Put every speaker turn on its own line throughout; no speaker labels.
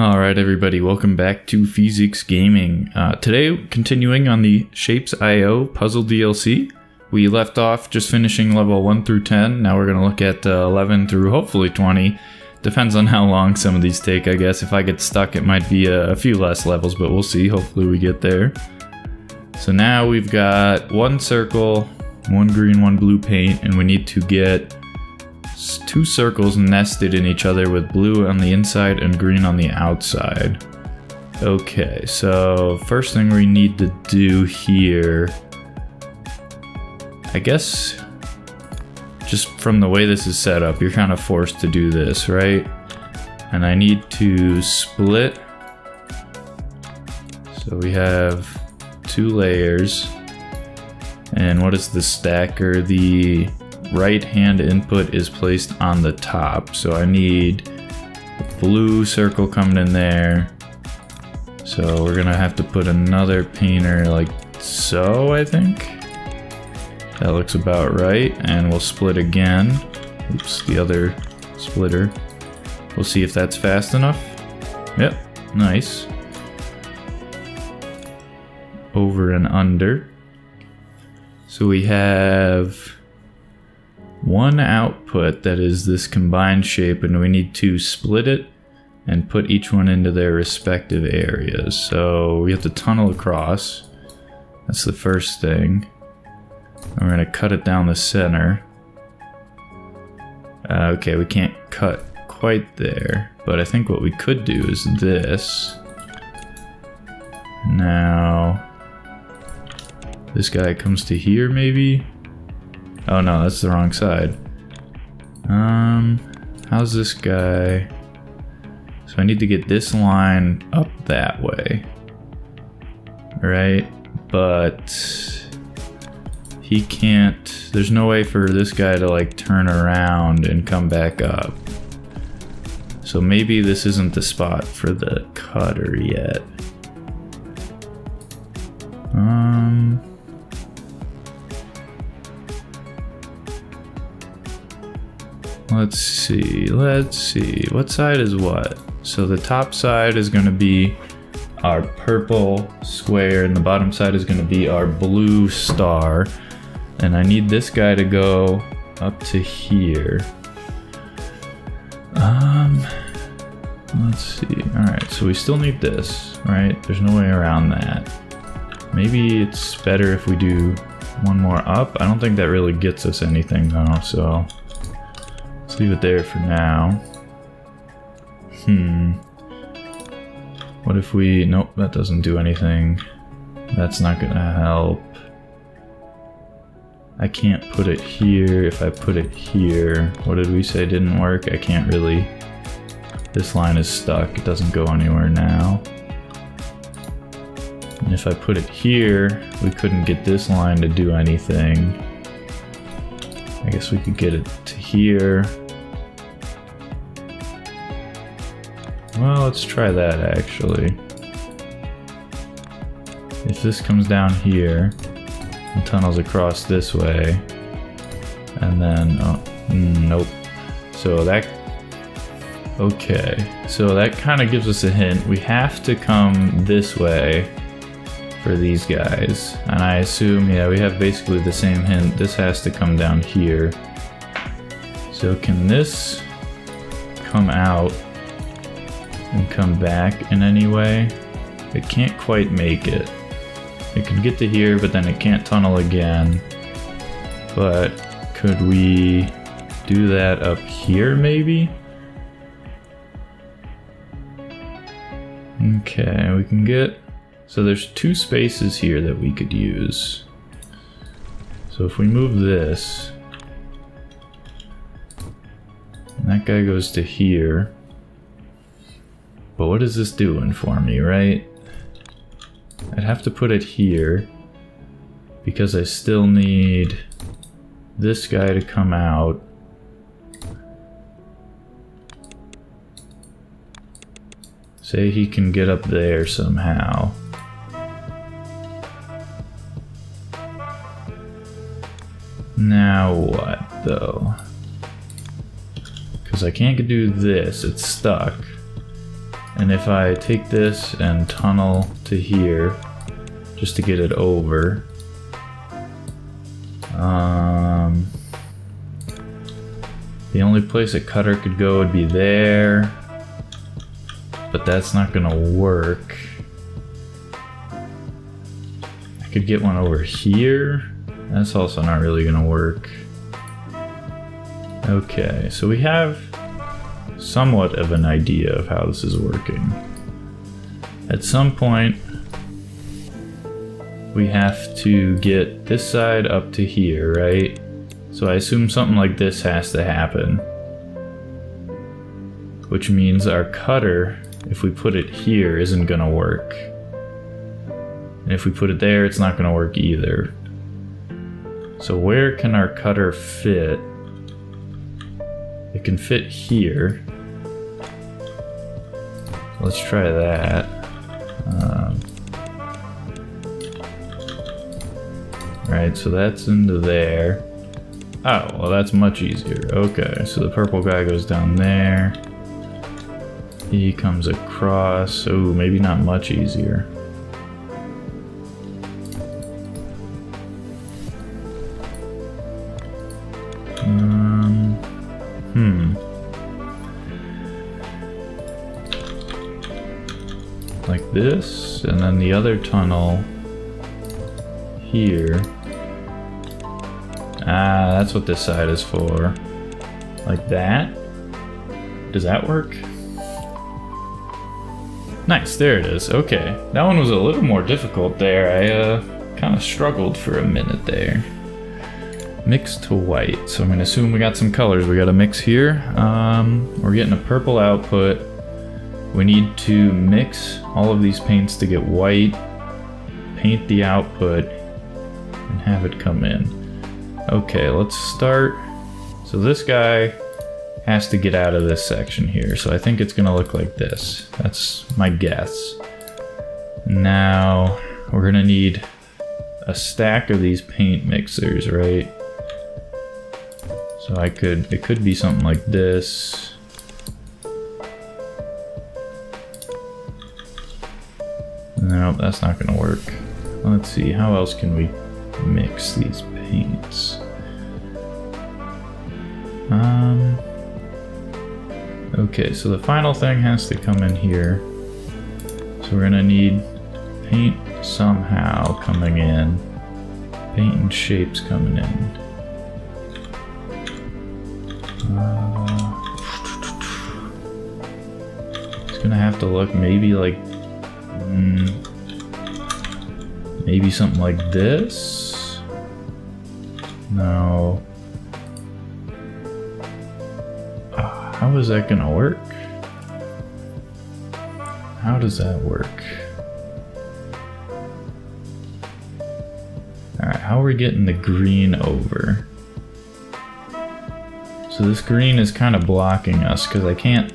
Alright everybody, welcome back to Feeziks Gaming. Uh, today, continuing on the Shapez.io puzzle DLC. We left off just finishing level 1 through 10, now we're going to look at uh, 11 through hopefully 20. Depends on how long some of these take, I guess. If I get stuck, it might be a, a few less levels, but we'll see. Hopefully we get there. So now we've got one circle, one green, one blue paint, and we need to get two circles nested in each other with blue on the inside and green on the outside. Okay, so first thing we need to do here, I guess just from the way this is set up, you're kind of forced to do this, right? And I need to split. So we have two layers. And what is the stacker? The right hand input is placed on the top. So I need a blue circle coming in there. So we're gonna have to put another painter like so, I think. That looks about right. And we'll split again. Oops, the other splitter. We'll see if that's fast enough. Yep, nice. Over and under. So we have one output that is this combined shape and we need to split it and put each one into their respective areas. So we have to tunnel across. That's the first thing. And we're to cut it down the center. Uh, okay, we can't cut quite there, but I think what we could do is this. Now, this guy comes to here maybe? Oh no, that's the wrong side. Um, how's this guy? So I need to get this line up that way. Right? But he can't, there's no way for this guy to like turn around and come back up. So maybe this isn't the spot for the cutter yet. Um, Let's see, let's see. What side is what? So the top side is going to be our purple square and the bottom side is going to be our blue star. And I need this guy to go up to here. Um, let's see. All right, so we still need this, right? There's no way around that. Maybe it's better if we do one more up. I don't think that really gets us anything though, so leave it there for now. Hmm. What if we... Nope, that doesn't do anything. That's not gonna help. I can't put it here. If I put it here, what did we say didn't work? I can't really... This line is stuck. It doesn't go anywhere now. And if I put it here, we couldn't get this line to do anything. I guess we could get it to here. Well, let's try that actually. If this comes down here and tunnels across this way, and then, oh, nope. So that, okay. So that kind of gives us a hint. We have to come this way for these guys. And I assume, yeah, we have basically the same hint. This has to come down here. So can this come out and come back in any way. It can't quite make it. It can get to here, but then it can't tunnel again. But could we do that up here maybe? Okay, we can get... So there's two spaces here that we could use. So if we move this... that guy goes to here. But what is this doing for me, right? I'd have to put it here because I still need this guy to come out. Say he can get up there somehow. Now what, though? Because I can't do this, it's stuck. And if I take this and tunnel to here, just to get it over, um, the only place a cutter could go would be there, but that's not gonna work. I could get one over here. That's also not really gonna work. Okay, so we have somewhat of an idea of how this is working. At some point, we have to get this side up to here, right? So I assume something like this has to happen. Which means our cutter, if we put it here, isn't gonna work. And if we put it there, it's not gonna work either. So where can our cutter fit? It can fit here. Let's try that. Um, right, so that's into there. Oh, well that's much easier. Okay, so the purple guy goes down there. He comes across. Oh, maybe not much easier. And then the other tunnel here. Ah, that's what this side is for. Like that? Does that work? Nice, there it is. Okay. That one was a little more difficult there. I uh, kind of struggled for a minute there. Mix to white. So I'm going to assume we got some colors. We got a mix here. Um, we're getting a purple output. We need to mix all of these paints to get white, paint the output, and have it come in. Okay, let's start. So this guy has to get out of this section here. So I think it's gonna look like this. That's my guess. Now, we're gonna need a stack of these paint mixers, right? So I could, it could be something like this. Nope, that's not gonna work. Let's see, how else can we mix these paints? Um, okay, so the final thing has to come in here. So we're gonna need paint somehow coming in. Paint and shapes coming in. Uh, it's gonna have to look maybe like mm, maybe something like this. No. Uh, how is that gonna work? How does that work? Alright, how are we getting the green over? So this green is kind of blocking us because I can't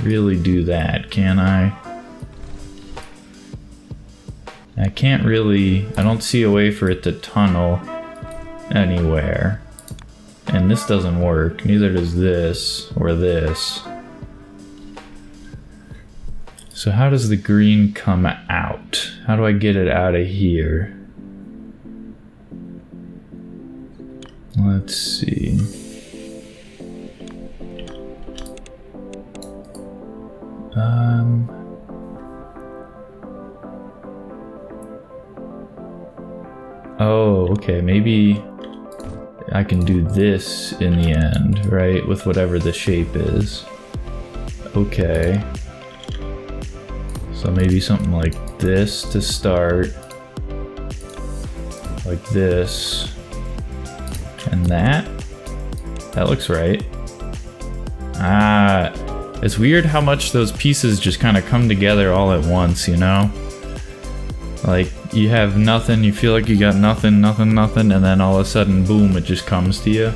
really do that, can I? I can't really, I don't see a way for it to tunnel anywhere. And this doesn't work, neither does this or this. So how does the green come out? How do I get it out of here? Let's see. Um... okay, maybe I can do this in the end, right? With whatever the shape is. Okay. So maybe something like this to start. Like this. And that. That looks right. Ah, it's weird how much those pieces just kind of come together all at once, you know? Like, you have nothing, you feel like you got nothing, nothing, nothing, and then all of a sudden, boom, it just comes to you.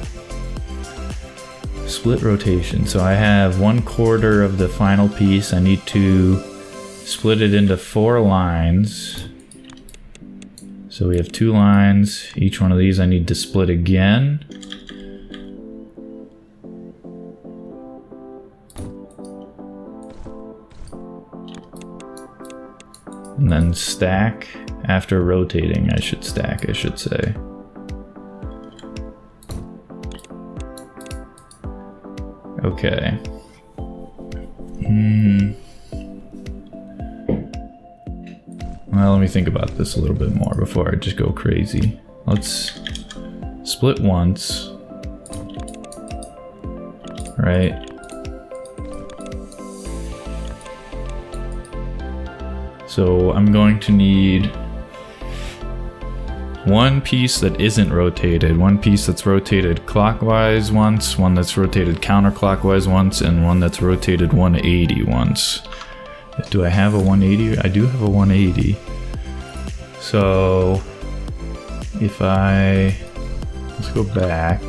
Split rotation. So I have one quarter of the final piece. I need to split it into four lines. So we have two lines. Each one of these I need to split again. And then stack after rotating, I should stack, I should say. Okay. Hmm. Well, let me think about this a little bit more before I just go crazy. Let's split once. Right. So I'm going to need one piece that isn't rotated, one piece that's rotated clockwise once, one that's rotated counterclockwise once, and one that's rotated 180 once. Do I have a 180? I do have a 180. So if I, let's go back.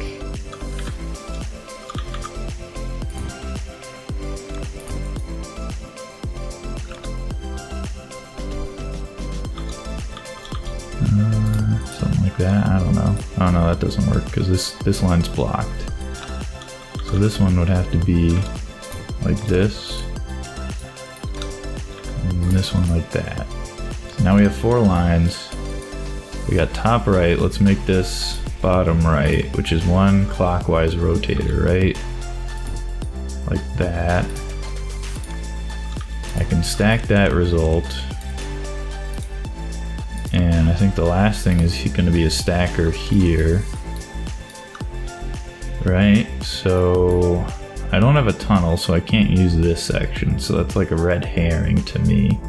Oh no, that doesn't work because this this line's blocked. So this one would have to be like this, and this one like that. So now we have four lines. We got top right. Let's make this bottom right, which is one clockwise rotator, right? Like that. I can stack that result think the last thing is going to be a stacker here. Right, so I don't have a tunnel, so I can't use this section. So that's like a red herring to me.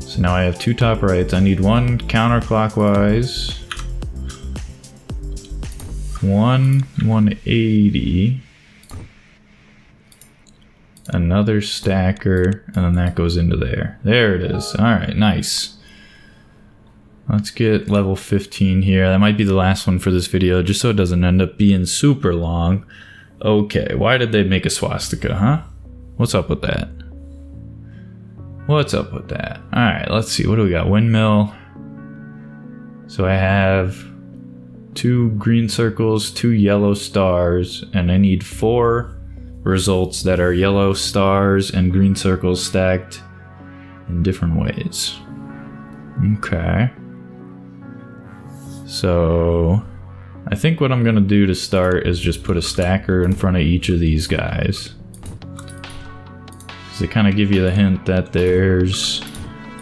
So now I have two top rights. I need one counterclockwise. One 180 another stacker, and then that goes into there. There it is. All right, nice. Let's get level 15 here. That might be the last one for this video, just so it doesn't end up being super long. Okay, why did they make a swastika, huh? What's up with that? What's up with that? All right, let's see. What do we got? Windmill. So I have two green circles, two yellow stars, and I need four results that are yellow stars and green circles stacked in different ways. Okay. So I think what I'm gonna do to start is just put a stacker in front of each of these guys. So they kind of give you the hint that there's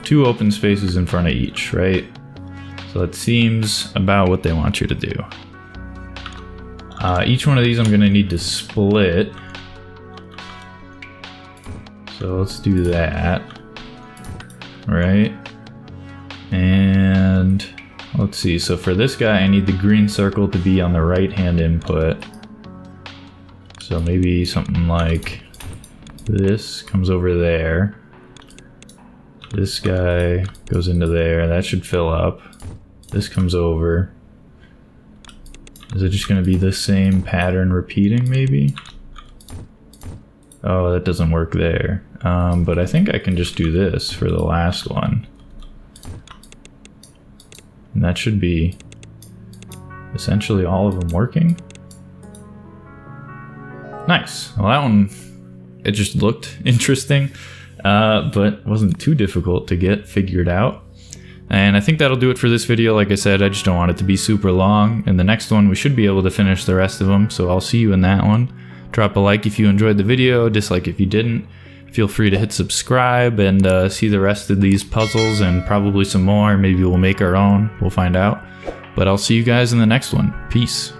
two open spaces in front of each, right? So it seems about what they want you to do. Uh, each one of these I'm gonna need to split so let's do that. Right? And let's see. So for this guy, I need the green circle to be on the right hand input. So maybe something like this comes over there. This guy goes into there. And that should fill up. This comes over. Is it just going to be the same pattern repeating maybe? Oh, that doesn't work there. Um, but I think I can just do this for the last one. And that should be essentially all of them working. Nice. Well, that one, it just looked interesting, uh, but wasn't too difficult to get figured out. And I think that'll do it for this video. Like I said, I just don't want it to be super long. In the next one, we should be able to finish the rest of them, so I'll see you in that one. Drop a like if you enjoyed the video, dislike if you didn't. Feel free to hit subscribe and uh, see the rest of these puzzles and probably some more. Maybe we'll make our own. We'll find out. But I'll see you guys in the next one. Peace.